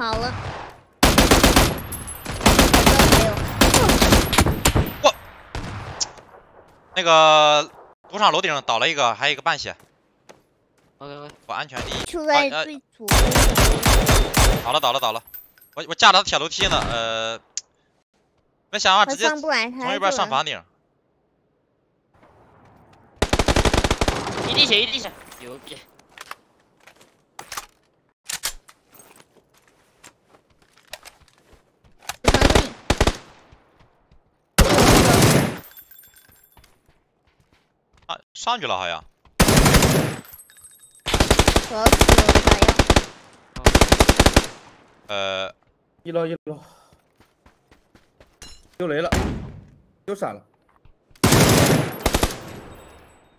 好了。我那个赌场楼顶倒了一个，还有一个半血。OK OK，我安全第一。出来最左。倒了倒了倒了，我我架着铁楼梯呢，呃，没想法直接从右边上房顶。一滴血一滴血，牛逼！啊，上去了好像。我要死了，咋样？呃，一楼一楼，丢雷了，丢闪了，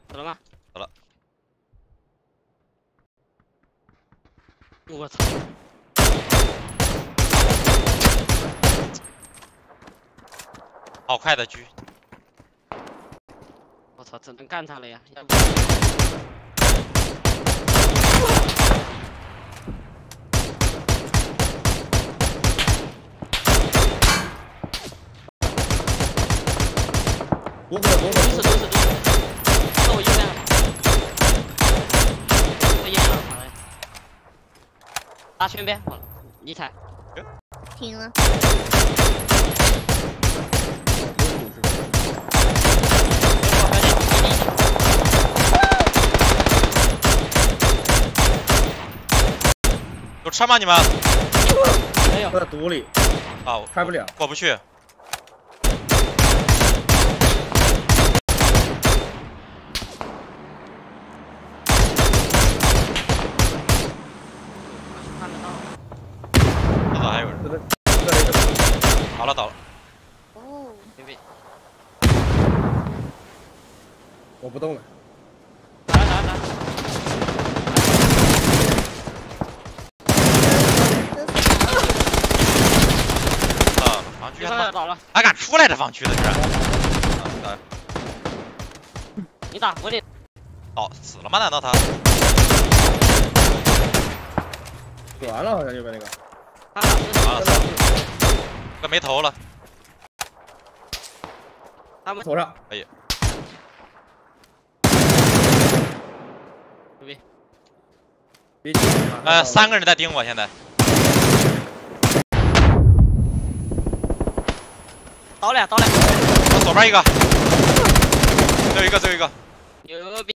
死了吗？死了。我操！好快的狙！我操，只能干他了呀！要不躲躲躲躲！都是都是都是，那我一边，我烟啊，好嘞，拉圈边，好了，你踩，停了。有车吗你们？没有，在堵里。啊，开不了，过不去。看得到。这咋还有人？这个倒了倒了。哦。别别。我不动了。来来来。啊，防区还倒了，还敢出来这防区的居然！你打我得。倒死了吗？难道他？死完了好像右边那个。他打死完了，这没头了。他们头上可以。牛逼！别呃，三个人在盯我，现在。倒俩倒俩。我左边一个，最后一个最后一个。牛逼！